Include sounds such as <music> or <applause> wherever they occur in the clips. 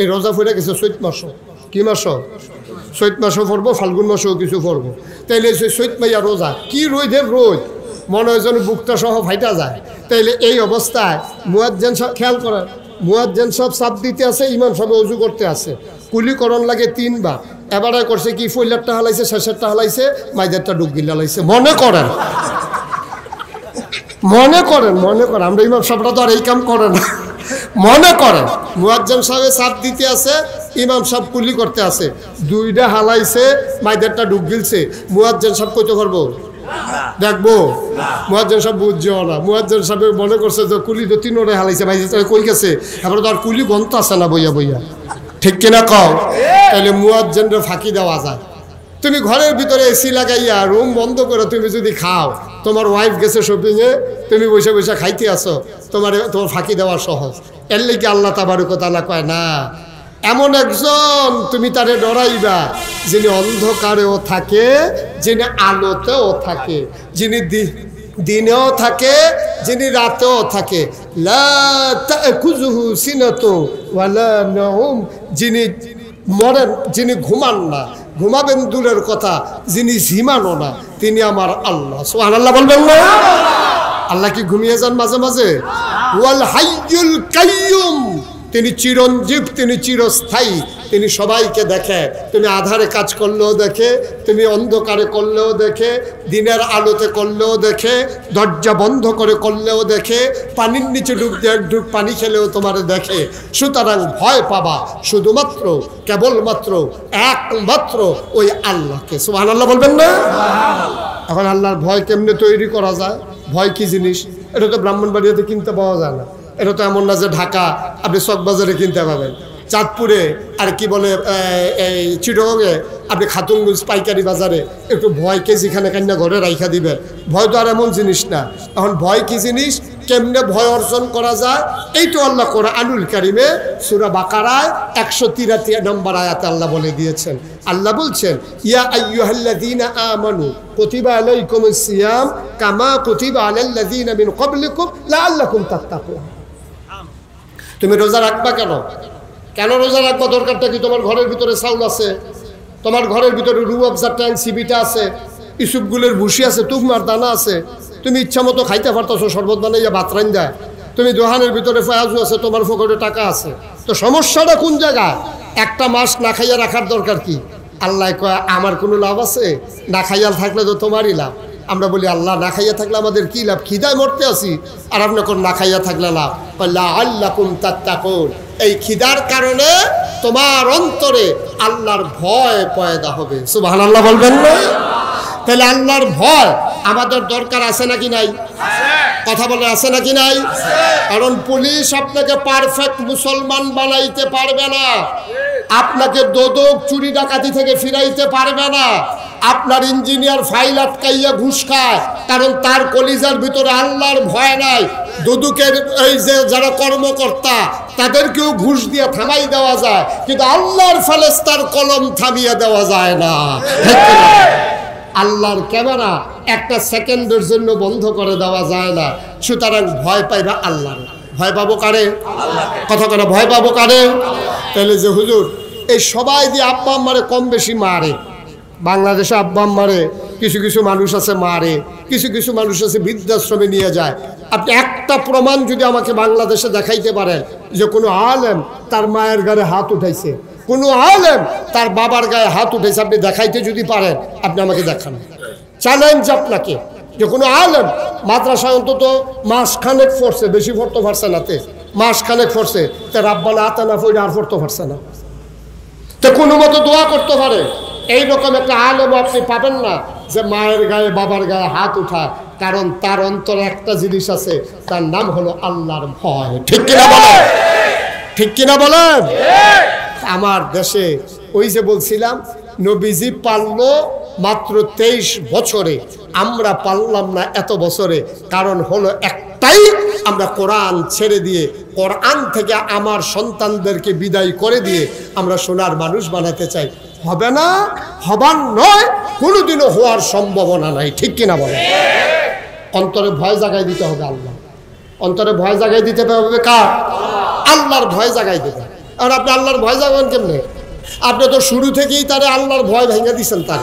এই রোজা ফুরে গেছে চৈত মাসও। কি মাসও? চৈত মাসও পড়ব, ফাল্গুন মাসেও কিছু পড়ব। তাইলে চৈত মাইয়া রোজা। কি রোদের রোদ মনে হয় যেন বুকটা সহ ফাইটা যায়। তাইলে এই অবস্থায় মুয়াজ্জেন সব খেয়াল করেন মুয়াজ্জেন সব চাপ দিতে আছে, ইমাম সব অজু করতে আছে। কুলিকরণ লাগে তিনবার। এবারে করছে কি, ফইলারটা হালাইছে, শেষেরটা হালাইছে ডুব গিলা হালাইছে মনে করেন। মনে করেন মনে করেন। আমরা ইমাম সাহেবরা তো আর এই কাম করে না। মনে করেন মুয়াজ্জাম সাহেব চাপ দিতে আছে ইমাম সাহেব কুলি করতে আছে দুইটা হালাইছে মাইদারটা ডুব গিলছে। মুয়াজ্জাম সাহেব কইতে পারব? দেখব? মুয়াজ্জাম সাহেব বুঝছেও না। মুয়াজ্জাম সাহেব মনে করছে যে কুলি তো তিনোরে হালাইছে মাইদার কই গেছে? এবারে তো আর কুলি গন্ত আছে না বইয়া বইয়া। ঠিক কিনা কও? তাহলে মুয়াজ্জানরে ফাঁকি দেওয়া যায়। তুমি ঘরের ভিতরে এসি লাগাইয়া রুম বন্ধ করে তুমি যদি খাও, তোমার ওয়াইফ গেছে শপিংয়ে তুমি বসে বসে খাইতে আসো, তোমার তোমার ফাঁকি দেওয়া সহজ। এর লেগে আল্লাহ তাবারুকতালা কয়, না, এমন একজন তুমি তারে ডরাইবা যিনি অন্ধকারেও থাকে, যিনি আলোতেও থাকে, যিনি দিনেও থাকে, যিনি রাতেও থাকে। যিনি মরেন, যিনি ঘুমান না। ঘুমাবেন দূরের কথা, যিনি ঝিমানো না, তিনি আমার আল্লাহ। সোহান আল্লাহ বলবেন না? আল্লাহ কি ঘুমিয়ে যান মাঝে মাঝে? কাইয়ুম, তিনি চিরঞ্জীব, তিনি চিরস্থায়ী। তিনি সবাইকে দেখে। তুমি আধারে কাজ করলেও দেখে, তুমি অন্ধকারে করলেও দেখে, দিনের আলোতে করলেও দেখে, দরজা বন্ধ করে করলেও দেখে, পানির নিচে ডুব দিয়ে ডুব পানি খেলেও তোমার দেখে। সুতরাং ভয় পাবা শুধুমাত্র, কেবলমাত্র একমাত্র ওই আল্লাহকে। সুহান আল্লাহ বলবেন না? এখন আল্লাহর ভয় কেমনে তৈরি করা যায়? ভয় কি জিনিস? এটা তো ব্রাহ্মণবাড়িয়াতে কিনতে পাওয়া যায় না। এটা তো এমন না যে ঢাকা আপনি চকবাজারে কিনতে পাবেন। চাঁদপুরে, আর কি বলে এই চিটগঙ্গে আপনি খাতুনগঞ্জ পাইকারি বাজারে একটু ভয় কেজি খানে কান্না ঘরে রাইখা দিবে। ভয় তো আর এমন জিনিস না। এখন ভয় কি জিনিস? কেমনে ভয় অর্জন করা যায়? এই তো আল্লাহ করে আনুল কারিমে সুরা বাকারায় একশো তিরাশি নম্বর আয়াতে আল্লাহ বলে দিয়েছেন। আল্লাহ বলছেন, ইয়া আইয়ুহাল্লাযীনা আমানু কুতিবা আলাইকুমুস সিয়াম কামা কুতিবা আলাল্লাযীনা মিন ক্বাবলিকুম লাআল্লাকুম তাত্তাকুন। তুমি রোজা রাখবা কেন? কেন রোজা রাখবা দরকারটা কি? তোমার ঘরের ভিতরে চাউল আছে, তোমার ঘরের ভিতরে রু আফজার ট্যাঙ্ক সিবিটা আছে, ইসুপগুলের ভুসি আছে, তুকমার দানা আছে, তুমি ইচ্ছা মতো খাইতে পারতেছো, শরবত বানাইয়া ভাত রান্দা তুমি দোহানের ভিতরে ফয়াজু আছে, তোমার ফকরে টাকা আছে। তো সমস্যাটা কোন জায়গায়? একটা মাস না খাইয়া রাখার দরকার কি? আল্লাহ কয়, আমার কোনো লাভ আছে? না খাইয়া থাকলে তো তোমারই লাভ। আমরা বলি, আল্লাহ না খাইয়া থাকলে আমাদের কি লাভ? খিদায় মরতে আসি আর আপনি কোন না খাইয়া থাকলে লাভ? আল্লাহ কুম তাত্তাকুন। এই খিদার কারণে তোমার অন্তরে আল্লাহর ভয় পয়দা হবে। সুবাহ আল্লাহ বলবেন না? তাহলে আল্লাহর ভয় আমাদের দরকার আছে নাকি নাই? কথা বলে আছে নাকি নাই? কারণ পুলিশ আপনাকে পারফেক্ট মুসলমান বানাইতে পারবে না। আপনাকে দোদক চুরি ডাকাতি থেকে ফিরাইতে পারবে না। আপনার ইঞ্জিনিয়ার ফাইল আটকাইয়া ঘুষ খায়, কারণ তার কলিজার ভিতরে আল্লাহর ভয় নাই। দুদুকের এই যে যারা কর্মকর্তা, তাদেরকেও ঘুষ দিয়ে থামাই দেওয়া যায়, কিন্তু আল্লাহর ফালেস্তার কলম থামিয়ে দেওয়া যায় না। আল্লাহর ক্যামেরা একটা সেকেন্ডের জন্য বন্ধ করে দেওয়া যায় না, সুতরাং ভয় পাইবা আল্লাহ ভয় পাবো কারে? কথা কেন, ভয় পাবো কারে? তাহলে যে হুজুর, এই সবাই দিয়ে আব্বা আম্মারে কম বেশি মারে, বাংলাদেশে আব্বা আম্মারে কিছু কিছু মানুষ আছে মারে, কিছু কিছু মানুষ আছে বৃদ্ধাশ্রমে নিয়ে যায়। আপনি একটা প্রমাণ যদি আমাকে বাংলাদেশে দেখাইতে পারেন, যে কোনো আলেম তার মায়ের গায়ে হাত উঠাইছে। কোনো আলেম তার বাবার গায়ে হাত উঠেছে আপনি দেখাইতে যদি পারেন, আপনি আমাকে দেখান। চ্যালেঞ্জ আপনাকে। যে কোনো আলেম মাদ্রাসায় অন্তত মাস খানেক পড়ছে বেশি পড়তে পারছে না তে। মাস খানেক পড়ছে। তে রাব্বানা আতা না পড়ে আর পড়তে পারছে না। তো কোনো মতো দোয়া করতে পারে। এইরকম একটা আলেম আপনি পাবেন না যে মায়ের গায়ে বাবার গায়ে হাত উঠায়। কারণ তার অন্তরে একটা জিনিস আছে তার নাম হলো আল্লাহর ভয়। ঠিক কিনা বলেন? ঠিক কিনা বলেন? আমার দেশে ওই যে বলছিলাম নবীজি পারল মাত্র তেইশ বছরে আমরা পারলাম না এত বছরে। কারণ হলো একটাই, আমরা কোরআন ছেড়ে দিয়ে, কোরআন থেকে আমার সন্তানদেরকে বিদায় করে দিয়ে আমরা সোনার মানুষ বানাতে চাই। হবে না, হবার নয়, কোনোদিনও হওয়ার সম্ভাবনা নাই। ঠিক কিনা বলে অন্তরে ভয় জাগাই দিতে হবে আল্লাহ। অন্তরে ভয় জাগাই দিতে হবে কার? আল্লাহর ভয় জাগাই দেবে আর আপনি আল্লাহর ভয় যাবেন কেমনে? আপনি তো শুরু থেকেই তারে আল্লাহর ভয় ভেঙে দিয়েছেন তার।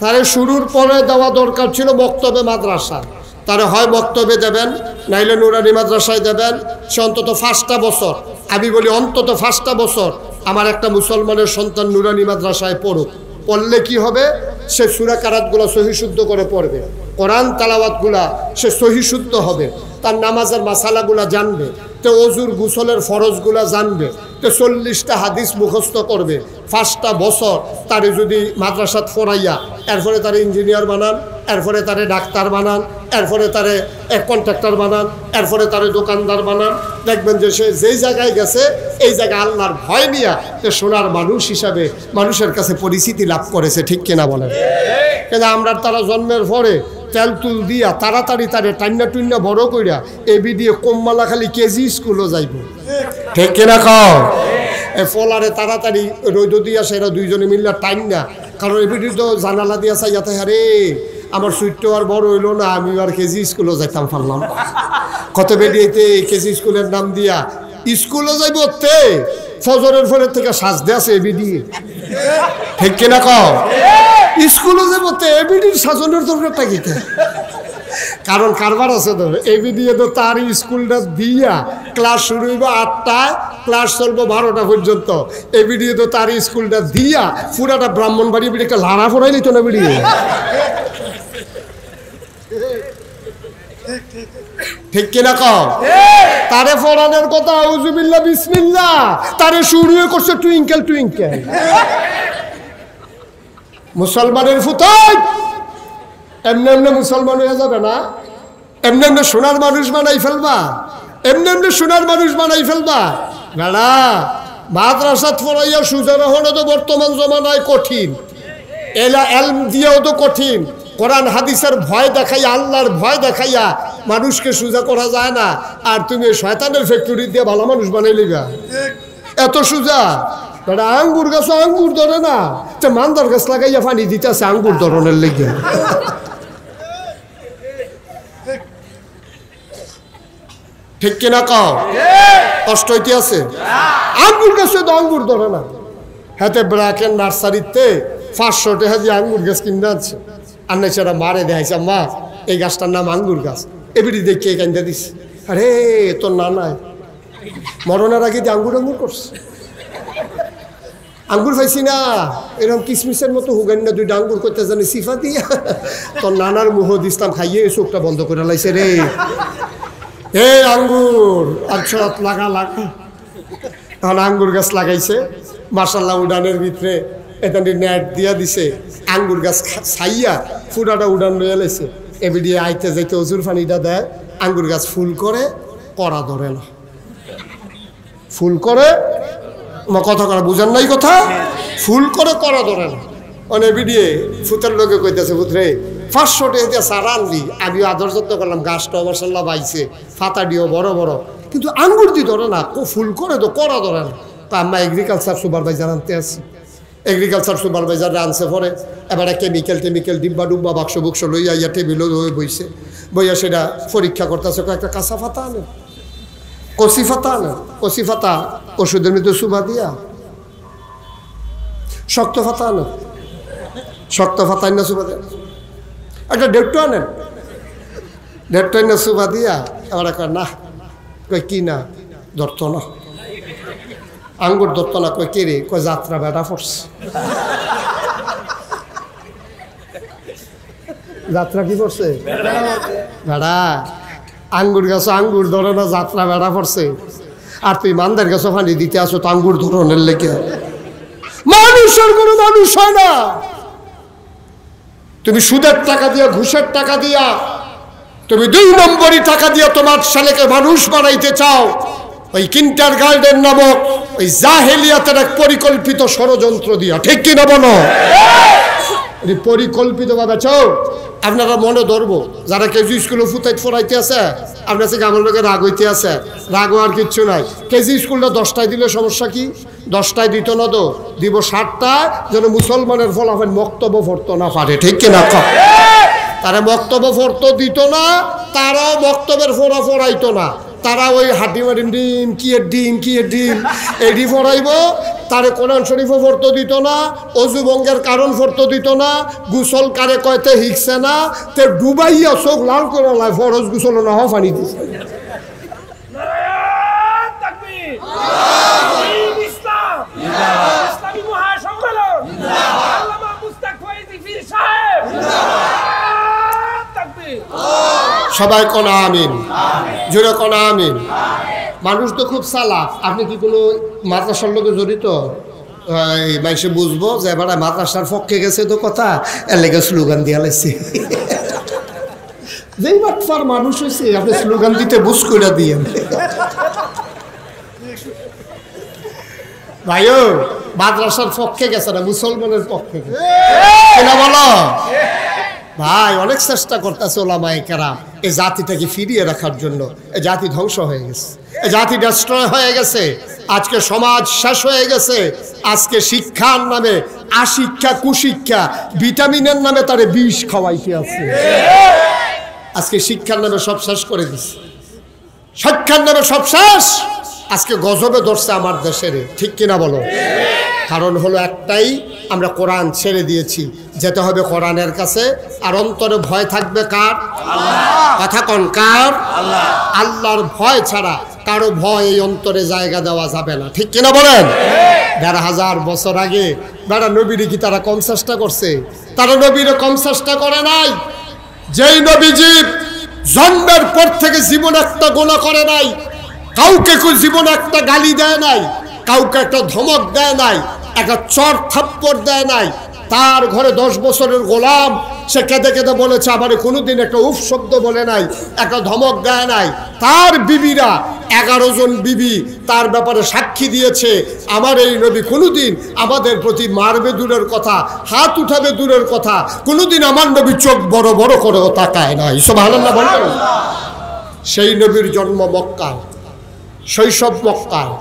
তারে শুরুর পরে দেওয়া দরকার ছিল বক্তব্যে মাদ্রাসা। তারে হয় বক্তব্যে দেবেন, নাইলে নুরানি মাদ্রাসায় দেবেন, সে অন্তত পাঁচটা বছর। আমি বলি অন্তত পাঁচটা বছর আমার একটা মুসলমানের সন্তান নুরানি মাদ্রাসায় পড়ুক। পড়লে কি হবে? সে সুরা কারাতগুলো সহিশুদ্ধ করে পড়বে। কোরআন তালাওয়াতগুলা সে সহিশুদ্ধ হবে। তার নামাজের মাসালাগুলা জানবে তো অজুর গুসলের ফরজগুলা জানবে তো চল্লিশটা হাদিস মুখস্থ করবে পাঁচটা বছর তারে যদি মাদ্রাসাত ফরাইয়া এরপরে তারে ইঞ্জিনিয়ার বানান এরপরে তারে ডাক্তার বানান এরপরে তারে এক কন্ট্রাক্টর বানান এরপরে তারে দোকানদার বানান দেখবেন যে সে যেই জায়গায় গেছে এই জায়গায় আল্লাহর ভয় নিয়া তো সোনার মানুষ হিসাবে মানুষের কাছে পরিচিতি লাভ করেছে ঠিক কিনা বলেন? কিন্তু আমরা তারা জন্মের পরে তেল তুল দিয়া তাড়াতাড়ি তারে টান্না টুন্না বড় কইরা এবি দিয়ে কম্মালা খালি কেজি স্কুলও যাইব। ঠিক কিনা কও? এ ফলারে তাড়াতাড়ি রৈদ দিয়া সেরা দুইজনে মিল্লা টাইম না। কারণ এবিডি তো জানালা দিয়া চাই যাতে আরে আমার সুইটটা আর বড় হইল না আমি আর কেজি স্কুলও যাইতাম পারলাম কত বেরিয়েতে কেজি স্কুলের নাম দিয়া স্কুলও যাইব তে ফজরের ফলের থেকে সাজতে আছে এবি দিয়ে ঠিক কিনা কও? স্কুলে যাব তো এবিডির সাজনের দরকারটা কি কারণ কারবার আছে তো। এবি দিয়ে তো তার স্কুলটা দিয়া ক্লাস শুরু হইব আটটায় ক্লাস চলবো বারোটা পর্যন্ত। এবি দিয়ে তো তার স্কুলটা দিয়া পুরাটা ব্রাহ্মণ বাড়ি একটা লাড়া ফোড়াই নিত না বিড়ি ঠিক কিনা কও? তারে ফোড়ানোর কথা আউজুবিল্লা বিসমিল্লা তারে শুরু করছে টুইঙ্কেল টুইঙ্কেল। মুসলমানের ফুতাই এমনি এমনি মুসলমান হয়ে যাবে না? এমনি এমনি সোনার মানুষ বানাই ফেলবা? এমনি এমনি সোনার মানুষ বানাই ফেলবা? বেড়া মাদ্রাসাত পড়াইয়া সুজা হওয়ানো তো বর্তমান জমানায় কঠিন। এলা এলম দিয়েও তো কঠিন। কোরআন, হাদিসের ভয় দেখাইয়া, আল্লাহর ভয় দেখাইয়া মানুষকে সুজা করা যায় না। আর তুমি শয়তানের ফ্যাক্টরি দিয়ে ভালো মানুষ বানাই লিগা এত সুজা? বেটা আঙ্গুর গাছ আঙ্গুর ধরে না। মান্দার গাছ লাগাইয়া পানি দিতে আছে আঙ্গুর ধরনের লেগে। ঠিক কিনা কও? কষ্ট হইতে আছে আঙ্গুর গাছে তো আঙ্গুর ধরে না। হাতে ব্রাকের নার্সারিতে পাঁচশো টাকা দিয়ে আঙ্গুর গাছ কিনে আনছে। আর না সেটা মারে দেখাইছে, মা, এই গাছটার নাম আঙ্গুর গাছ। এবিডি দেখে কান্দা দিস আরে, তোর না নাই। মরণের আগে দিয়ে আঙ্গুর আঙ্গুর করছে। আঙ্গুর পাইছি না। এরকম কিসমিসের মতো হুগান না, দুইটা আঙ্গুর করতে জানি, সিফা দিয়া। তোর নানার মুহ দিস্তাম খাইয়ে চোখটা বন্ধ করে লাইছে রে। এ আঙ্গুর আচ্ছা লাগা লাগা। তখন আঙ্গুর গাছ লাগাইছে। মার্শাল্লাহ উডানের ভিতরে এটা নেট দিয়া দিছে। আঙ্গুর গাছ ছাইয়া ফুটাটা উডান রয়ে লাইছে। এবিডিয়ে আইতে যাইতে অজুর পানিটা দেয়। আঙ্গুর গাছ ফুল করে, কড়া ধরে না। ফুল করে কথা করা বুঝার নাই কথা? ফুল করে করা ধরে না। অনেক বিডিয়ে ফুতের লোকে কইতেছে, ফুতরে টাকা দিয়ে সারা আনলি, আমি আদর যত্ন করলাম গাছটা মশাল্লা বাইছে ফাতা দিও বড় বড়। কিন্তু আঙ্গুর দি ধরে না ও ফুল করে তো করা ধরে না। তা আমরা এগ্রিকালচার সুপারভাইজার আনতে আসি এগ্রিকালচার সুপারভাইজার আনছে পরে, এবারে কেমিক্যাল টেমিক্যাল ডিব্বা ডুব্বা বাক্স বুক্স লইয়া ইয়া টেবিল হয়ে বইছে। বইয়া সেটা পরীক্ষা করতেছে কয়েকটা কাঁচা ফাতা আনে। কচি ফাতা আনে। কচি ফাতা ওষুধের মধ্যে সুবা দিয়া। শক্ত ফাতা আনেন শক্ত ফাতা না সুবা দেন একটা দেড়টো আনেন দেড়টো না সুবা দিয়া এবার কয় না, কয় কি না ধরত না। আঙ্গুর ধরত না, কয় কে রে কয় যাত্রা বেড়া পড়ছে যাত্রা কি করছে বেড়া। আঙ্গুর গাছ আঙ্গুর ধরে না যাত্রা বেড়া পড়ছে আর তুই মান্দার গাছে পানি দিতে আসো তো আঙ্গুর ধরনের লেগে মানুষের কোনো মানুষ হয় না। তুমি সুদের টাকা দিয়া ঘুষের টাকা দিয়া তুমি দুই নম্বরই টাকা দিয়া তোমার ছেলেকে মানুষ বানাইতে চাও। ওই কিন্টার গার্ডেন নামক ওই জাহেলিয়াতের এক পরিকল্পিত ষড়যন্ত্র দিয়া। ঠিক কিনা বলো? পরিকল্পিত ভাবে চাও আপনারা মনে ধরবো, যারা কেজি স্কুলে ফুটাই ফোরাইতে আছে, আপনার থেকে আমার লোকের রাগ হইতে আছে। রাগ হওয়ার কিচ্ছু নাই। কেজি স্কুলটা দশটায় দিলে সমস্যা কি? দশটায় দিত না তো, দিব ষাটটায় যেন মুসলমানের ফলাফল বক্তব্য ফরত না পারে। ঠিক কিনা তারা বক্তব্য ফরত দিত না, তারাও বক্তব্যের ফোরা ফোরাইতো না। তারা ওই হাঁটি মারিম ডিম কি এর ডিম কি এর ডিম? এডি পড়াইব তারে কোরআন শরীফও ফর্ত দিত না অজু ভঙ্গের কারণ ফর্ত দিত না গুসল কারে কয়তে হিকছে না তে ডুবাইয়া চোখ লাল করে লাই ফরজ গুসল না হওয়া পানি দিছে। নারায়ণ তাকবীর। দিন ইসলাম। ইসলামী মহাসম্মেলন আল্লামা মুস্তাক ফয়েজি পীর সাহেব। নারায়ণ তাকবীর সবাই কনা আমিন। জোরে কনা আমিন। মানুষ তো খুব চালাক আপনি কি কোনো মাদ্রাসার লোকে জড়িত? এই মানুষে বুঝব যে এবার মাদ্রাসার পক্ষে গেছে তো কথা এর লেগে স্লোগান দিয়া লাগছে <laughs> যেই বাটফার মানুষ হয়েছে আপনি স্লোগান দিতে বুঝ করে দিয়ে <laughs> ভাইও মাদ্রাসার পক্ষে গেছে না মুসলমানের পক্ষে গেছে। কেনা বলো? ভাই, অনেক চেষ্টা করতেছে ওলামাই কেরাম। এই জাতিটাকে ফিরিয়ে রাখার জন্য। এই জাতি ধ্বংস হয়ে গেছে। এই জাতি ডিস্ট্রয় হয়ে গেছে। আজকে সমাজ শেষ হয়ে গেছে। আজকে শিক্ষার নামে আশিক্ষা, কুশিক্ষা, ভিটামিনের নামে তারে বিষ খাওয়াইতে আছে। আজকে শিক্ষার নামে সব শেষ করে দিচ্ছে শিক্ষার নামে সব শেষ। আজকে গজবে ধরছে আমার দেশের। ঠিক কিনা বলো? কারণ হলো একটাই আমরা কোরআন ছেড়ে দিয়েছি। যেতে হবে কোরআনের কাছে। আর অন্তরে ভয় থাকবে কার? কথা কন কার? আল্লাহর ভয় ছাড়া কারও ভয় এই অন্তরে জায়গা দেওয়া যাবে না। ঠিক কিনা বলেন? দেড় হাজার বছর আগে বেড়া নবীরে কি তারা কম চেষ্টা করছে? তারা নবীরে কম চেষ্টা করে নাই। যেই নবীজি জন্মের পর থেকে জীবন একটা গোনা করে নাই। কাউকে কেউ জীবন একটা গালি দেয় নাই। কাউকে একটা ধমক দেয় নাই, একটা চর থাপ্পড় দেয় নাই, তার ঘরে দশ বছরের গোলাম, সে কেঁদে কেঁদে বলেছে, আমারে কোনোদিন একটা উফ শব্দ বলে নাই, একটা ধমক দেয় নাই। তার বিবিরা, এগারো জন বিবি, তার ব্যাপারে সাক্ষী দিয়েছে, আমার এই নবী কোনোদিন আমাদের প্রতি মারবে দূরের কথা, হাত উঠাবে দূরের কথা, কোনোদিন আমার নবী চোখ বড় বড় করে তাকায় নাই। সব আনন্দ বলেন। সেই নবীর জন্ম মক্কায়, শৈশব মক্কায়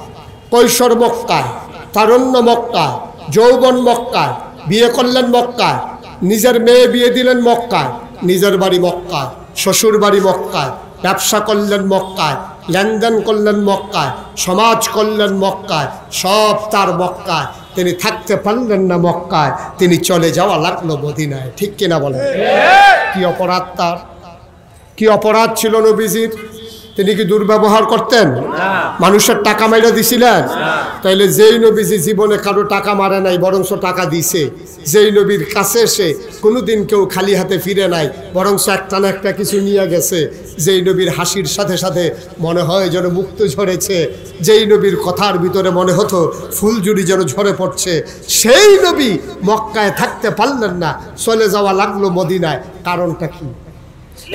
কৈশোর মক্কায় তারণ্য মক্কায় যৌবন মক্কায় বিয়ে করলেন মক্কায় নিজের মেয়ে বিয়ে দিলেন মক্কায় নিজের বাড়ি মক্কায় শ্বশুর বাড়ি মক্কায় ব্যবসা করলেন মক্কায় লেনদেন করলেন মক্কায় সমাজ করলেন মক্কায় সব তার মক্কায় তিনি থাকতে পারলেন না মক্কায় তিনি চলে যাওয়া লাগল মদিনায়। ঠিক কিনা বলেন? কি অপরাধ তার? কি অপরাধ ছিল নবীজির? তিনি কি দুর্ব্যবহার করতেন? মানুষের টাকা মাইরা দিছিলেন? তাইলে যেই নবীজি জীবনে কারও টাকা মারে নাই বরংস টাকা দিছে। যেই নবীর কাছে এসে কোনোদিন কেউ খালি হাতে ফিরে নাই বরংস একটা না একটা কিছু নিয়ে গেছে। যেই নবীর হাসির সাথে সাথে মনে হয় যেন মুক্ত ঝরেছে। যেই নবীর কথার ভিতরে মনে হতো ফুলজুরি যেন ঝরে পড়ছে। সেই নবী মক্কায় থাকতে পারলেন না চলে যাওয়া লাগল মদিনায়। কারণটা কি?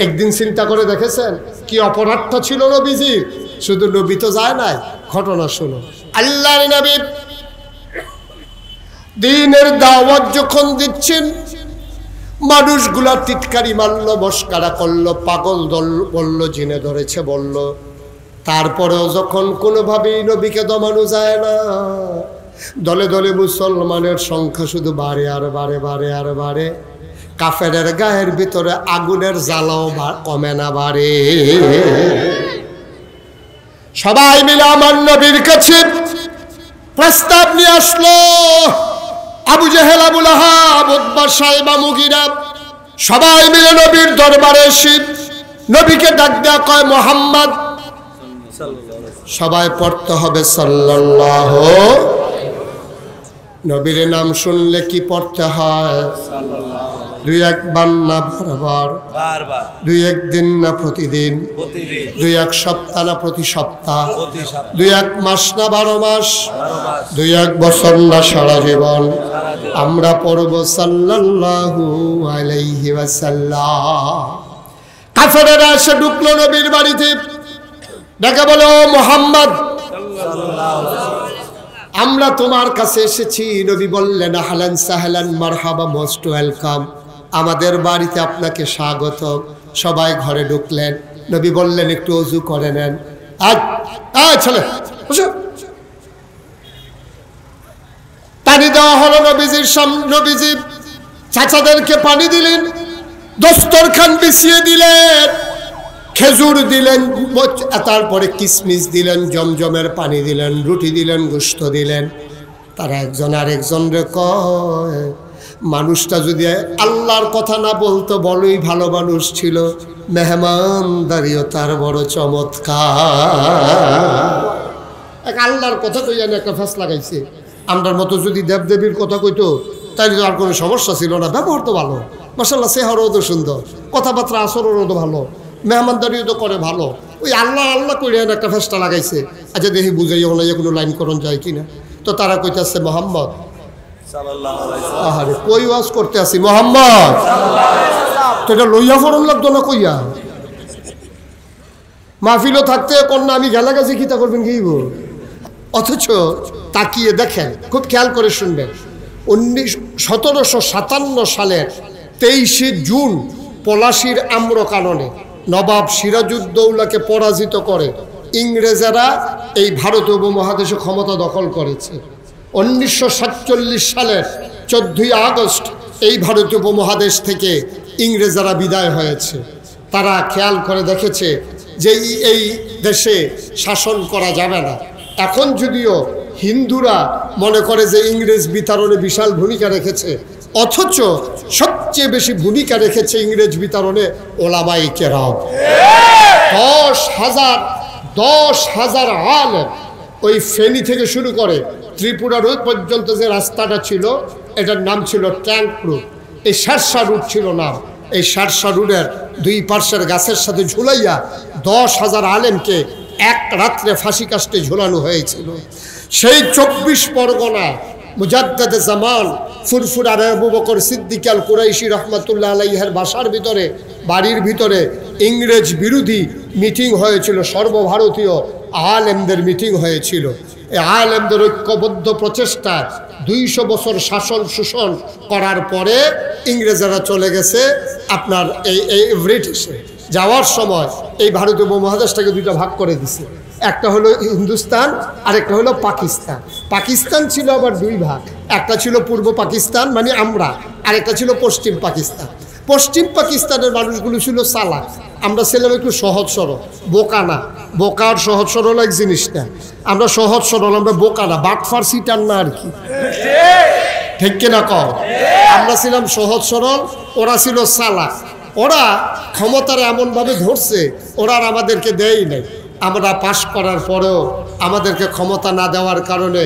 একদিন চিন্তা করে দেখেছেন? কি অপরাধটা ছিল নবীজির? শুধু নবী তো যায় নাই, ঘটনা শুনো। আল্লাহ নবী দিনের দাওয়াত যখন দিচ্ছেন, মানুষগুলা টিটকারি মারল, মস্কারা করল, পাগল দল বলল, জিনে ধরেছে বলল। তারপরেও যখন কোনোভাবেই নবীকে দমানো যায় না। দলে দলে মুসলমানের সংখ্যা শুধু বাড়ে আর বাড়ে বাড়ে আর বাড়ে। কাফেরের গায়ের ভিতরে আগুনের জ্বালাও কমে না বাড়ে। সবাই মিলে আমার নবীর কাছে প্রস্তাব নিয়ে আসলো। আবু জেহেল আবুল আহাব সবাই মিলে নবীর দরবারে এসে নবীকে ডাক দেয়া কয়, মোহাম্মদ, সবাই পড়তে হবে সাল্লাল্লাহ নবীর নাম শুনলে কি পড়তে হয়? দুই একবার না বারবার দুই একদিন না প্রতিদিন দুই এক সপ্তাহ না প্রতি সপ্তাহ দুই এক মাস না বারো মাস দুই এক বছর না সারা জীবন। আমরা পড়ব সাল্লাল্লাহু আলাইহি ওয়াসাল্লাম। কাফেরেরা এসে ঢুকলো নবীর বাড়িতে। ডেকে বলো "ও মোহাম্মদ আমরা তোমার কাছে এসেছি। নবী বললেন হালান সাহলান মারহাবা মোস্ট ওয়েলকাম। আমাদের বাড়িতে আপনাকে স্বাগত সবাই ঘরে ঢুকলেন। নবী বললেন, একটু অজু করে নেন। ছেলে। পানি দেওয়া হলো নবীজির নবীজি চাচাদেরকে পানি দিলেন, দস্তরখান বিছিয়ে দিলেন, খেজুর দিলেন তারপরে কিসমিস দিলেন, জমজমের পানি দিলেন, রুটি দিলেন গুস্ত দিলেন। তারা একজন আরেকজন রে কয় মানুষটা যদি আল্লাহর কথা না বলতো বড়ই ভালো মানুষ ছিল। মেহমানদারিও তার বড় চমৎকার। এক আল্লাহর কথা কই জানি একটা ফাঁস লাগাইছে আমরার মতো যদি দেবদেবীর কথা কইতো তাই তো আর কোনো সমস্যা ছিল না। ব্যবহার তো ভালো। মাসাল্লাহ সেহারও তো সুন্দর। কথাবার্তা আসরও তো ভালো। মেহমানদারিও তো করে ভালো। ওই আল্লাহ আল্লাহ করে একটা ফেসটা লাগাইছে। আচ্ছা দেখি বুঝাই না কোনো লাইন করণ যায় কিনা? তো তারা কইতাছে, মোহাম্মদ আহারে, কই ওয়াজ করতে আসি মোহাম্মদ! এটা লইয়া ফরন লাগতো না কইয়া? মাহফিলও থাকতে কন্যা আমি গেলা গেছি করবেন অথচ তাকিয়ে দেখেন, খুব খেয়াল করে শুনবেন, উনিশ, সতেরোশো সাতান্ন সালের তেইশে জুন পলাশির আম্র কাননে নবাব সিরাজউদ্দৌলাকে পরাজিত করে ইংরেজেরা এই ভারত উপমহাদেশে ক্ষমতা দখল করেছে। উনিশশো সাতচল্লিশ সালের চোদ্দই আগস্ট এই ভারত উপমহাদেশ থেকে ইংরেজরা বিদায় হয়েছে। তারা খেয়াল করে দেখেছে যে এই- দেশে শাসন করা যাবে না। এখন যদিও হিন্দুরা মনে করে যে ইংরেজ বিতরণে বিশাল ভূমিকা রেখেছে, অথচ সবচেয়ে বেশি ভূমিকা রেখেছে ইংরেজ বিতরণে ওলামাই কেরাম। দশ হাজার দশ হাজার আলেম ওই ফেনী থেকে শুরু করে ত্রিপুরা রোড পর্যন্ত যে রাস্তাটা ছিল, এটার নাম ছিল ট্যাঙ্ক রুট এই শার্সা রুট ছিল নাম। এই শার্সা রুটের দুই পার্শ্বের গাছের সাথে ঝুলাইয়া দশ হাজার আলেমকে এক রাত্রে ফাঁসি কাস্টে ঝুলানো হয়েছিল। সেই চব্বিশ পরগনা মুজাদ্দাদে জামান ফুরফুরার আবু বকর সিদ্দিক কুরাইশি রহমতুল্লাহ আলাইহের বাসার ভিতরে, বাড়ির ভিতরে ইংরেজ বিরোধী মিটিং হয়েছিল, সর্বভারতীয় আলেমদের মিটিং হয়েছিল। আলেমদের ঐক্যবদ্ধ প্রচেষ্টা দুইশো বছর শাসন শোষণ করার পরে ইংরেজরা চলে গেছে আপনার এই এই ব্রিটিশে। যাওয়ার সময় এই ভারতীয় উপমহাদেশটাকে দুইটা ভাগ করে দিছে। একটা হলো হিন্দুস্তান আর একটা হলো পাকিস্তান। পাকিস্তান ছিল আবার দুই ভাগ। একটা ছিল পূর্ব পাকিস্তান মানে আমরা আর একটা ছিল পশ্চিম পাকিস্তান। পশ্চিম পাকিস্তানের মানুষগুলো ছিল সালাক আমরা ছিলাম একটু সহজ সরল, বোকা না। বোকার সহজ সরল এক জিনিস না। আমরা সহজ সরল, আমরা বোকা না। বাটফার সিটার না আর কি। ঠিক কিনা কও? আমরা ছিলাম সহজ সরল, ওরা ছিল সালাক ওরা ক্ষমতার এমনভাবে ধরছে, ওরা আর আমাদেরকে দেয় নাই। আমরা পাশ করার পরেও আমাদেরকে ক্ষমতা না দেওয়ার কারণে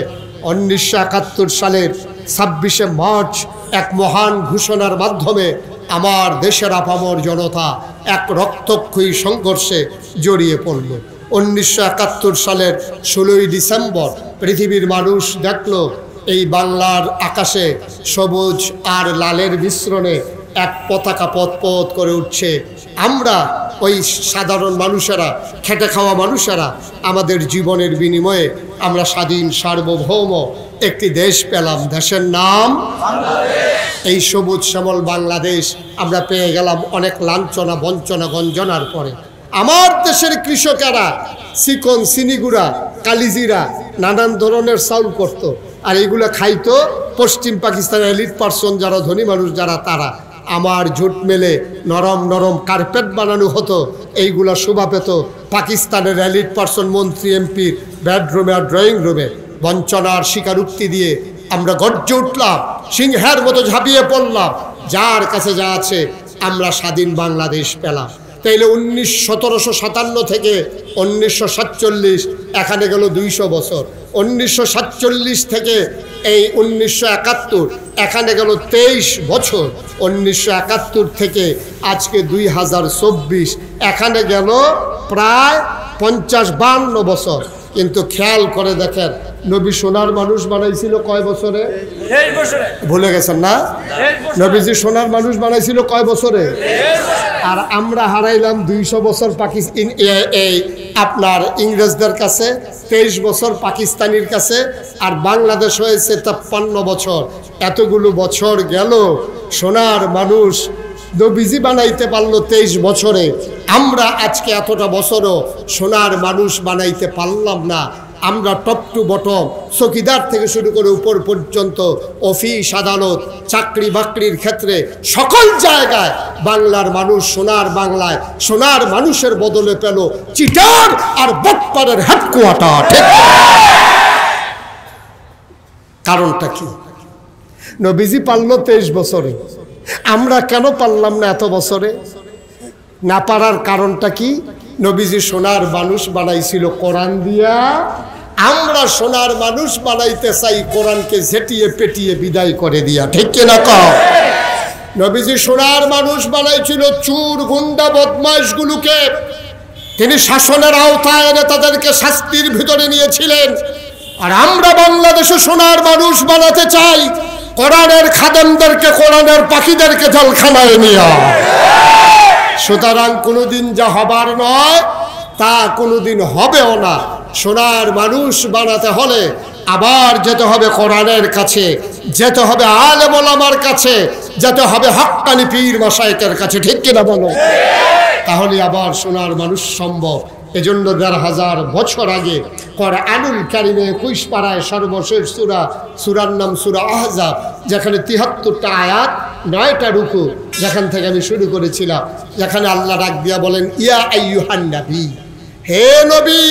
উনিশশো একাত্তর সালের ছাব্বিশে মার্চ এক মহান ঘোষণার মাধ্যমে আমার দেশের আপামর জনতা এক রক্তক্ষয়ী সংঘর্ষে জড়িয়ে পড়ল। উনিশশো একাত্তর সালের ষোলোই ডিসেম্বর পৃথিবীর মানুষ দেখল, এই বাংলার আকাশে সবুজ আর লালের মিশ্রণে এক পতাকা পথ পথ করে উঠছে। আমরা, ওই সাধারণ মানুষেরা, খেটে খাওয়া মানুষেরা, আমাদের জীবনের বিনিময়ে আমরা স্বাধীন সার্বভৌম একটি দেশ পেলাম, দেশের নাম এই সবুজ শ্যামল বাংলাদেশ আমরা পেয়ে গেলাম অনেক লাঞ্ছনা, বঞ্চনা, গঞ্জনার পরে। আমার দেশের কৃষকেরা চিকন সিনিগুড়া কালিজিরা নানান ধরনের চাউল করত। আর এইগুলো খাইতো পশ্চিম পাকিস্তানের এলিট পার্সন যারা, ধনী মানুষ যারা, তারা। আমার ঝুট মেলে নরম নরম কার্পেট বানানো হতো, এইগুলা শোভা পেত পাকিস্তানের এলিট পার্সন মন্ত্রী এমপির বেডরুমে আর ড্রয়িং রুমে। বঞ্চনার স্বীকারোক্তি দিয়ে আমরা গর্জে উঠলাম, সিংহের মতো ঝাঁপিয়ে পড়লাম, যার কাছে যা আছে আমরা স্বাধীন বাংলাদেশ পেলাম। তাইলে উনিশ সতেরোশো সাতান্ন থেকে উনিশশো সাতচল্লিশ, এখানে গেল দুইশো বছর। উনিশশো সাতচল্লিশ থেকে এই উনিশশো একাত্তর, এখানে গেল তেইশ বছর। উনিশশো একাত্তর থেকে আজকে দুই হাজার চব্বিশ, এখানে গেল প্রায় পঞ্চাশ বান্ন বছর। কিন্তু খেয়াল করে দেখেন নবী সোনার মানুষ বানাইছিল কয় বছরে? ভুলে গেছেন না? নবীজি সোনার মানুষ বানাইছিল কয় বছরে? আর আমরা হারাইলাম দুইশো বছর পাকিস্তান এই আপনার ইংরেজদের কাছে তেইশ বছর পাকিস্তানির কাছে আর বাংলাদেশ হয়েছে তেপ্পান্ন বছর। এতগুলো বছর গেল সোনার মানুষ নবীজি বানাইতে পারল তেইশ বছরে। আমরা আজকে এতটা বছরও সোনার মানুষ বানাইতে পারলাম না। আমরা টপ টু বটম চকিদার থেকে শুরু করে উপর পর্যন্ত অফিস আদালত, চাকরি বাকরির ক্ষেত্রে সকল জায়গায় বাংলার মানুষ সোনার বাংলায়, সোনার মানুষের বদলে পেল চিটার আর বটপাড়ের হেডকোয়ার্টার কারণটা কি? নবীজি পারল তেইশ বছরে। আমরা কেন পারলাম না এত বছরে? না পারার কারণটা কি? নবীজি সোনার মানুষ বানাইছিল কোরআন দিয়া। আমরা সোনার মানুষ বানাইতে চাই, কোরআনকে ঝেটিয়ে পেটিয়ে বিদায় করে দিয়া। ঠিক কিনা কও? নবীজি সোনার মানুষ বানাইছিল চুর, গুন্ডা, বদমাইশগুলোকে। তিনি শাসনের আওতায় এনে তাদেরকে শাস্তির ভিতরে নিয়েছিলেন। আর আমরা বাংলাদেশে সোনার মানুষ বানাতে চাই, কোরআনের খাদেমদেরকে, কোরআনের পাখিদেরকে জলখানায় নিয়া সুতরাং কোনোদিন যা হবার নয়, তা কোনোদিন হবেও না। সোনার মানুষ বানাতে হলে আবার যেতে হবে কোরআনের কাছে, যেতে হবে আলেমোলামার কাছে, যেতে হবে হক্কানি পীর মশাইকের কাছে। ঠিক কিনা বলো? তাহলে আবার সোনার মানুষ সম্ভব। এজন্য দেড় হাজার বছর আগে কর আনুল কারিমে একুশ পাড়ায় সর্বশেষ সুরা, সুরার নাম সুরা আহজাব, যেখানে তিহাত্তরটা আয়াত, নয়টা রুকু, যেখান থেকে আমি শুরু করেছিলাম, যেখানে আল্লাহ ডাক দিয়া বলেন, ইয়া আইয়ুহান নবী, হে নবী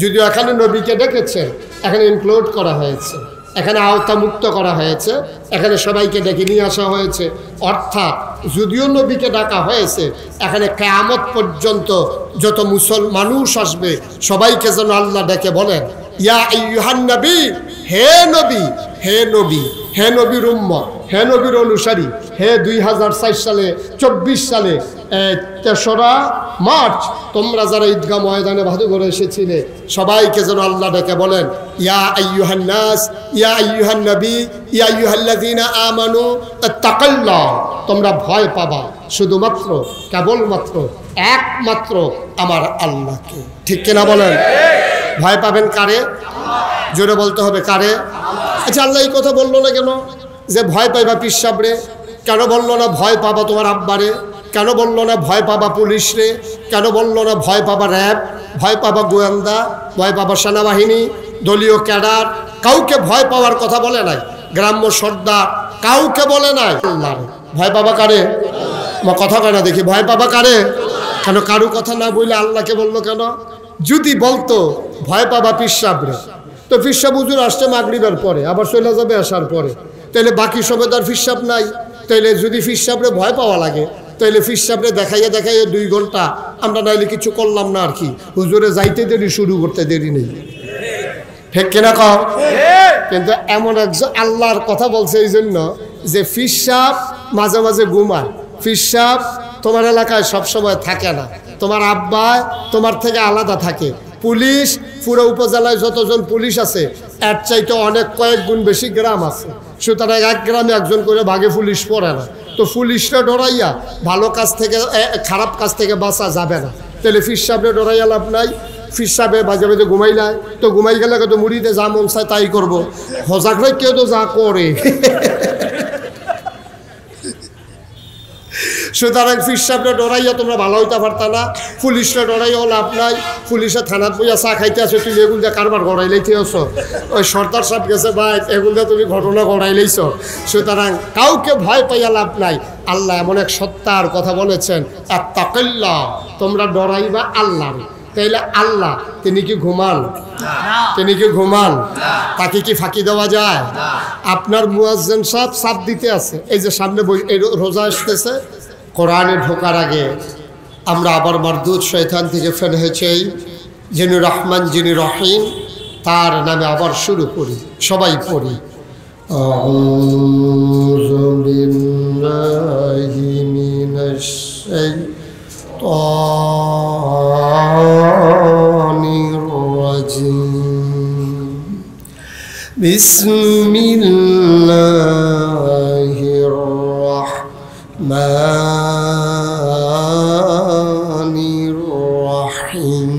যদিও এখানে নবীকে ডেকেছে, এখানে ইনক্লুড করা হয়েছে, এখানে আওতা মুক্ত করা হয়েছে, এখানে সবাইকে ডেকে নিয়ে আসা হয়েছে। অর্থাৎ যদিও নবীকে ডাকা হয়েছে, এখানে কেয়ামত পর্যন্ত যত মুসল, মানুষ আসবে, সবাইকে যেন আল্লাহ ডেকে বলেন, ইয়া ইউহান নবী, হে নবী হে নবী, হে নবীর উম্মত, হে নবীর অনুসারী হে দুই হাজার চার সালে, চব্বিশ সালে তেসরা মার্চ, তোমরা যারা ঈদগাহ ময়দানে ভাদু করে এসেছিলে, সবাইকে যেন আল্লাহ ডেকে বলেন, ইয়া আইয়ুহান নাস ইয়া আইয়ুহান নবী ইয়া আইয়ুহাল্লাযীনা আমানু তাকাল্লাহ তোমরা ভয় পাবা, শুধুমাত্র, কেবলমাত্র, একমাত্র আমার আল্লাহকে। ঠিক কিনা বলেন? ভয় পাবেন কারে? জোরে বলতে হবে কারে? আচ্ছা আল্লাহ এই কথা বলল না কেন? যে ভয় পাইবা পিসাবরে কেন বলল না ভয় পাবা তোমার আব্বারে? কেন বলল না ভয় পাবা পুলিশ রে কেন বলল না ভয় পাবা র্যাব? ভয় পাবা গোয়েন্দা? ভয় পাবা সেনাবাহিনী? দলীয় ক্যাডার? কাউকে ভয় পাওয়ার কথা বলে নাই। গ্রাম্য সর্দার? কাউকে বলে নাই। ভয় পাবা কারে? আমার কথা কয় না দেখি। ভয় পাবা কারে? কেন কারু কথা না বললে আল্লাহকে বলল কেন? যদি বলতো, ভয় পাবা পিসাবরে। তো ফিসাব হুজুর আসছে মাগরিবের পরে, আবার চলে যাবে আসার পরে। তাহলে বাকি সময় তার ফিসাব নাই। তাইলে যদি ফিসাবরে ভয় পাওয়া লাগে, তাইলে ফিসাবরে দেখাইয়া দেখাইয়া দুই ঘণ্টা আমরা নাইলে কিছু করলাম না আর কি। হুজুরে যাইতে দেরি, শুরু করতে দেরি নেই। ঠিক কিনা কও? কিন্তু এমন একজন আল্লাহর কথা বলছে এই জন্য যে ফিসাব মাঝে মাঝে ঘুমায়। ফিসাব তোমার এলাকায় সবসময় থাকে না। তোমার আব্বায় তোমার থেকে আলাদা থাকে। পুলিশ, পুরো উপজেলায় যতজন পুলিশ আছে, এর চাইতে অনেক কয়েক গুণ বেশি গ্রাম আছে। সুতরাং এক গ্রামে একজন করে ভাগে পুলিশ পড়ে না। তো পুলিশরা ডরাইয়া ভালো কাজ থেকে খারাপ কাজ থেকে বাঁচা যাবে না। তাহলে ফির সাহেবরে ডরাইয়া লাভ নাই। ফির সাহেবে মাঝে মাঝে ঘুমাইলাই তো ঘুমাই গেলে তো মুড়িতে যা মন চায় তাই করব। হজাক কেউ তো যা করে। সুতরাং ফিরসাবরা ডরাইয়া তোমরা ভালো হইতে পারতা না। পুলিশরা ডরাইয়াও লাভ নাই। পুলিশে থানাত বইয়া চা খাইতে আসো তুমি এগুলো দিয়ে কারবার গড়াই লাইতে আসো। ওই সর্দার সাহেব গেছে ভাই এগুলো দিয়ে তুমি ঘটনা গড়াই লাইছ। সুতরাং কাউকে ভয় পাইয়া লাভ নাই। আল্লাহ এমন এক সত্তার কথা বলেছেন এক তাকল্লা তোমরা ডরাইবা আল্লাহ তাইলে আল্লাহ তিনি কি ঘুমান তিনি কি ঘুমান তাকে কি ফাঁকি দেওয়া যায়? আপনার মুয়াজ্জেন সাহেব সাপ দিতে আছে। এই যে সামনে বই এই রোজা আসতেছে। কোরআনে ঢোকার আগে আমরা আবার মারদুদ শয়তান থেকে ফেল হয়েছেই যিনি রহমান যিনি রহিম তার নামে আবার শুরু করি সবাই পড়ি أعوذ بالله من الشيطان الرجيم بسم الله الرحمن الرحيم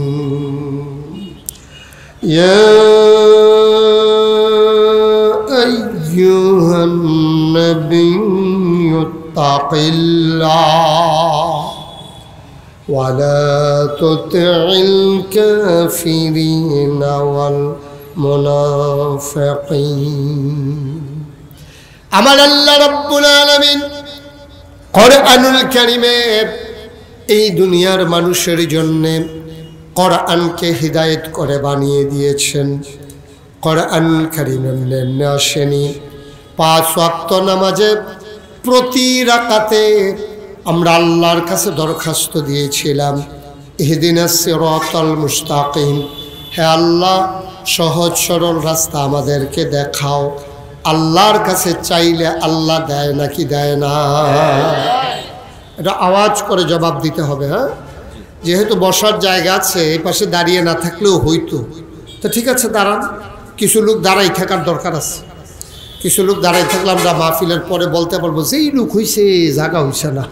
يا أيها النبي اتق الله ولا تطع الكافرين والمنافقين আমার আল্লাহ রব্বুল আলামিন কোরআনুল কারীমের এই দুনিয়ার মানুষের জন্য কোরআনকে হিদায়েত করে বানিয়ে দিয়েছেন। কোরআন কারীম এমনি আসেনি। পাঁচ ওয়াক্ত নামাজে প্রতি রাকাতে আমরা আল্লাহর কাছে দরখাস্ত দিয়েছিলাম এদিন সিরতল মুস্তাকিম। হে আল্লাহ, সহজ সরল রাস্তা আমাদেরকে দেখাও। আল্লাহর কাছে চাইলে আল্লাহ দেয় নাকি দেয় না? এটা আওয়াজ করে জবাব দিতে হবে হ্যাঁ? যেহেতু বসার জায়গা আছে, এই পাশে দাঁড়িয়ে না থাকলেও হইতো। তো ঠিক আছে, দাঁড়ান। কিছু লোক দাঁড়াই থাকার দরকার আছে। কিছু লোক দাঁড়াই থাকলে আমরা মাহফিলের পরে বলতে পারব যে এই লোক হইছে জায়গা হইছে না।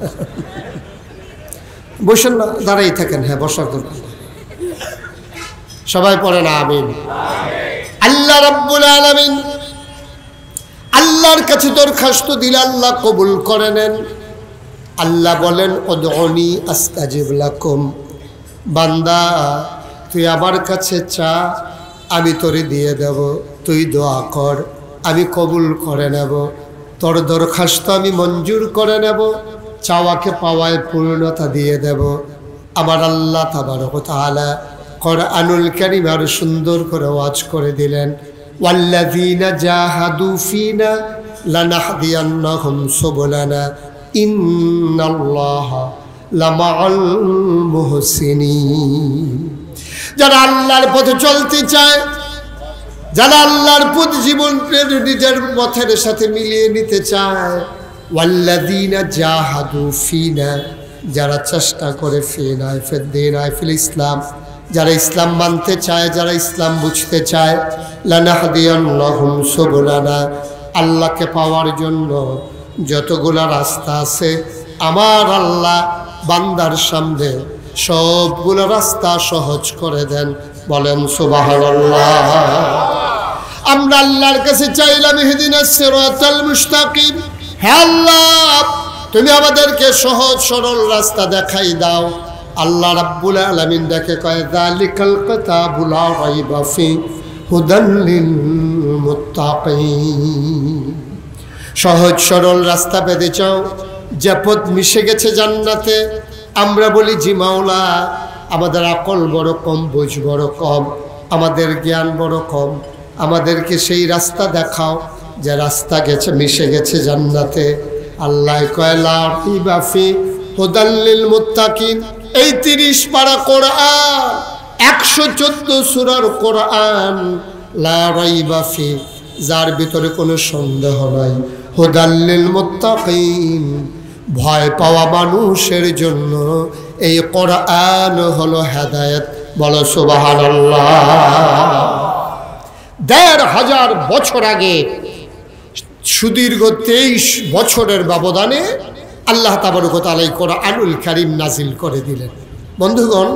বসেন না, দাঁড়াই থাকেন হ্যাঁ বসার দরকার সবাই পড়ে না আমিন। আল্লাহ রাব্বুল আলামিন আল্লাহর কাছে দরখাস্ত দিলে আল্লাহ কবুল করে নেন। আল্লাহ বলেন অদনি আস্তাজিব লাকুম। বান্দা, তুই আমার কাছে চা, আমি তোরে দিয়ে দেব, তুই দোয়া কর, আমি কবুল করে নেব। তোর দরখাস্ত আমি মঞ্জুর করে নেব, চাওয়াকে পাওয়ায় পূর্ণতা দিয়ে দেব। আমার আল্লাহ তাবারক তাআলা কোরআনুল কারীম আরও সুন্দর করে ওয়াজ করে দিলেন। ওয়াল্লাযীনা জাহাদু ফিনা লানাহদিয়ান্নাহুম সুবুলানা যারা আল্লাহর পথে চলতে চায়, যারা আল্লাহর পথ জীবন নিজের পথের সাথে মিলিয়ে নিতে চায় ওয়াল্লাদিনা জাহাদু ফিনা, যারা চেষ্টা করে ফিনায় ফেদ্দিন আইফিল ইসলাম যারা ইসলাম মানতে চায়, যারা ইসলাম বুঝতে চায়, লানাহদিয়ান্নাহুম সুবুলানা। আল্লাহকে পাওয়ার জন্য যতগুলা রাস্তা আছে, আমার আল্লাহ বান্দার সামনে সবগুলো রাস্তা সহজ করে দেন। বলেন, সুবহানাল্লাহ। আমরা আল্লাহর কাছে চাইলাম মুস্তাকিম। হে আল্লাহ, তুমি আমাদেরকে সহজ সরল রাস্তা দেখাই দাও। আল্লাহ রাব্বুল আলামিন দেখে কয়, যালিকাল কিতাবু লা রাইবা ফি হুদান লিল মুত্তাকিন। সহজ সরল রাস্তা পেতে চাও যে পথ মিশে গেছে জান্নাতে। আমরা বলি, জি মাওলা, আমাদের আকল বড় কম, বুঝ বড় কম, আমাদের জ্ঞান বড় কম, আমাদেরকে সেই রাস্তা দেখাও, যে রাস্তা গেছে, মিশে গেছে জান্নাতে। আল্লাহ কয়লা বাফি হোদাল্লিল মুত্তাকিন। এই তিরিশ পারা কোরআন, একশো চোদ্দ সুরার কোরআন, লা রাইবাফি যার ভিতরে কোনো সন্দেহ নাই। হুদাল্লিল মুত্তাকিন, ভয় পাওয়া মানুষের জন্য এই কোরআন হলো হেদায়েত। বলো সুবহানাল্লাহ। দেড় হাজার বছর আগে, সুদীর্ঘ তেইশ বছরের ব্যবধানে আল্লাহ তাবারকতালাই কোরআনুল কারিম নাজিল করে দিলেন। বন্ধুগণ,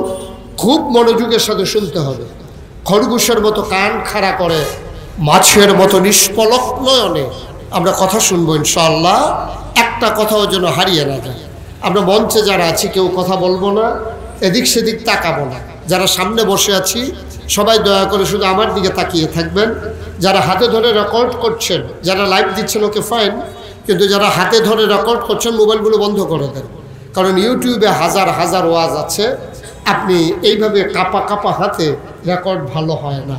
খুব মনোযোগের সাথে শুনতে হবে। খরগোশের মতো কান খাড়া করে, মাছের মতো নিষ্পলক নয়নে আমরা কথা শুনব ইনশাআল্লাহ। একটা কথাও যেন হারিয়ে না যায়। আমরা মঞ্চে যারা আছি, কেউ কথা বলব না, এদিক সেদিক তাকাবো না। যারা সামনে বসে আছি, সবাই দয়া করে শুধু আমার দিকে তাকিয়ে থাকবেন। যারা হাতে ধরে রেকর্ড করছেন, যারা লাইভ দিচ্ছেন, ওকে ফাইন কিন্তু যারা হাতে ধরে রেকর্ড করছেন মোবাইলগুলো বন্ধ করে দেন। কারণ ইউটিউবে হাজার হাজার ওয়াজ আছে। আপনি এইভাবে কাপা কাপা হাতে রেকর্ড ভালো হয় না।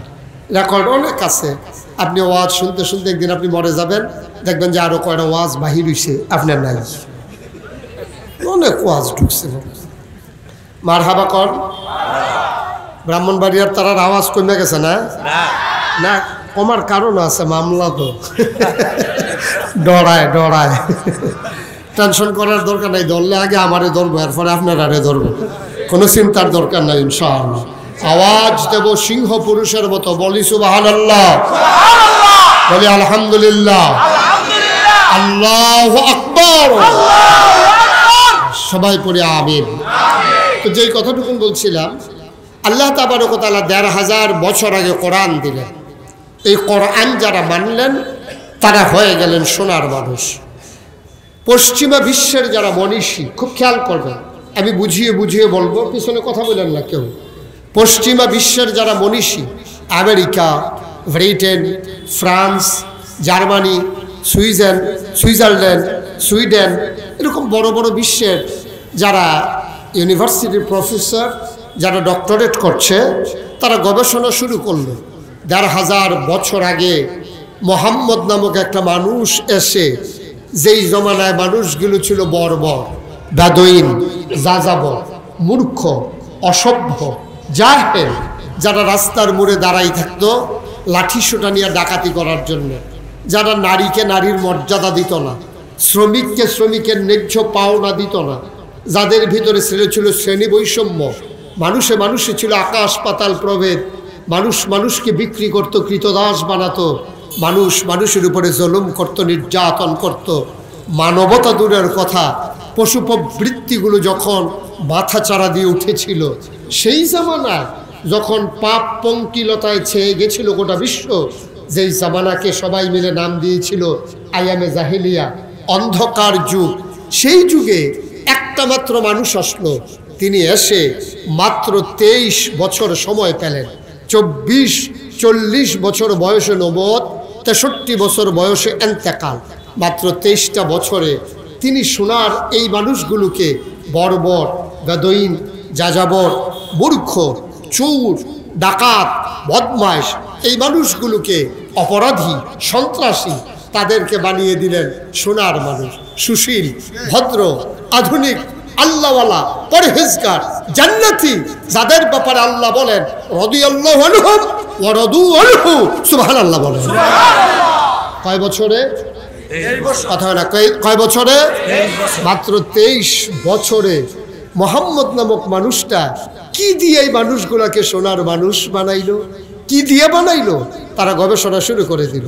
রেকর্ড অনেক আছে। আপনি ওয়াজ শুনতে শুনতে একদিন আপনি মরে যাবেন। দেখবেন যে আরও কয়টা ওয়াজ বাহির হইছে আপনার নাই অনেক ওয়াজ ঢুকছে। মার হাবা কর। ব্রাহ্মণবাড়িয়ার তারার আওয়াজ কমে গেছে না। না? কমার কারণ আছে মামলা তো। ডরায় ডরায়। টেনশন করার দরকার নাই ধরলে আগে আমারে ধরবো এরপরে আপনার আরে ধরবো। কোনো চিন্তার দরকার নাই ইনশাআল্লাহ। আওয়াজ দেব সিংহ পুরুষের মতো বলি সুবাহান আল্লাহ বলি আলহামদুলিল্লাহ। আল্লাহ আকবর। সবাই পড়ে আমিন। তো যেই কথাটুকু বলছিলাম আল্লাহ তাবারকতালা দেড় হাজার বছর আগে কোরআন দিলেন। এই কোরআন যারা মানলেন, তারা হয়ে গেলেন সোনার মানুষ। পশ্চিমা বিশ্বের যারা মনীষী, খুব খেয়াল করবেন আমি বুঝিয়ে বুঝিয়ে বলব, পিছনে কথা বলেন না কেউ। পশ্চিমা বিশ্বের যারা মনীষী, আমেরিকা, ব্রিটেন, ফ্রান্স, জার্মানি, সুইজেন সুইজারল্যান্ড, সুইডেন, এরকম বড় বড় বিশ্বের যারা ইউনিভার্সিটির প্রফেসর, যারা ডক্টরেট করছে, তারা গবেষণা শুরু করল। দেড় হাজার বছর আগে মোহাম্মদ নামক একটা মানুষ এসে যেই জমানায় মানুষগুলো ছিল বর্বর, বেদইন, যাযাবর, মূর্খ, অসভ্য যা জাহেল, যারা রাস্তার মোড়ে দাঁড়াই থাকতো, লাঠি সোটা নিয়ে ডাকাতি করার জন্য। যারা নারীকে নারীর মর্যাদা দিত না, শ্রমিককে শ্রমিকের ন্যায্য পাওনা দিত না, যাদের ভিতরে ছিল শ্রেণি বৈষম্য মানুষে মানুষে ছিল আকাশ পাতাল প্রভেদ মানুষ মানুষকে বিক্রি করত, কৃতদাস বানাতো। মানুষ মানুষের উপরে জুলুম করত, নির্যাতন করত। মানবতা দূরের কথা পশু প্রবৃত্তিগুলো যখন মাথা চারা দিয়ে উঠেছিল, সেই জামানায় যখন পাপ পঙ্কিলতায় ছেয়ে গেছিল গোটা বিশ্ব, যেই জামানাকে সবাই মিলে নাম দিয়েছিল আয়ামে জাহিলিয়া। অন্ধকার যুগ, সেই যুগে একটা মাত্র মানুষ আসলো। তিনি এসে মাত্র তেইশ বছর সময় পেলেন। চব্বিশ, চল্লিশ বছর বয়সে নবদ, তেষট্টি বছর বয়সে এন্তেকাল। মাত্র তেইশটা বছরে তিনি সোনার এই মানুষগুলোকে বর্বর, বেদইন, যাযাবর, মূর্খ, চোর, ডাকাত বদমাস এই মানুষগুলোকে অপরাধী, সন্ত্রাসী তাদেরকে বানিয়ে দিলেন সোনার মানুষ। সুশীল, ভদ্র, আধুনিক আল্লাহওয়ালা পরহেজগার জান্নাতি যাদের ব্যাপারে আল্লাহ বলেন রদি আল্লাহ আনহুম ও রদু আনহু সুবহান আল্লাহ বলেন কয় বছরে? কথা না কয় বছরে। মাত্র তেইশ বছরে মোহাম্মদ নামক মানুষটা কি দিয়ে এই মানুষগুলাকে সোনার মানুষ বানাইলো? কি দিয়ে বানাইলো? তারা গবেষণা শুরু করে দিল।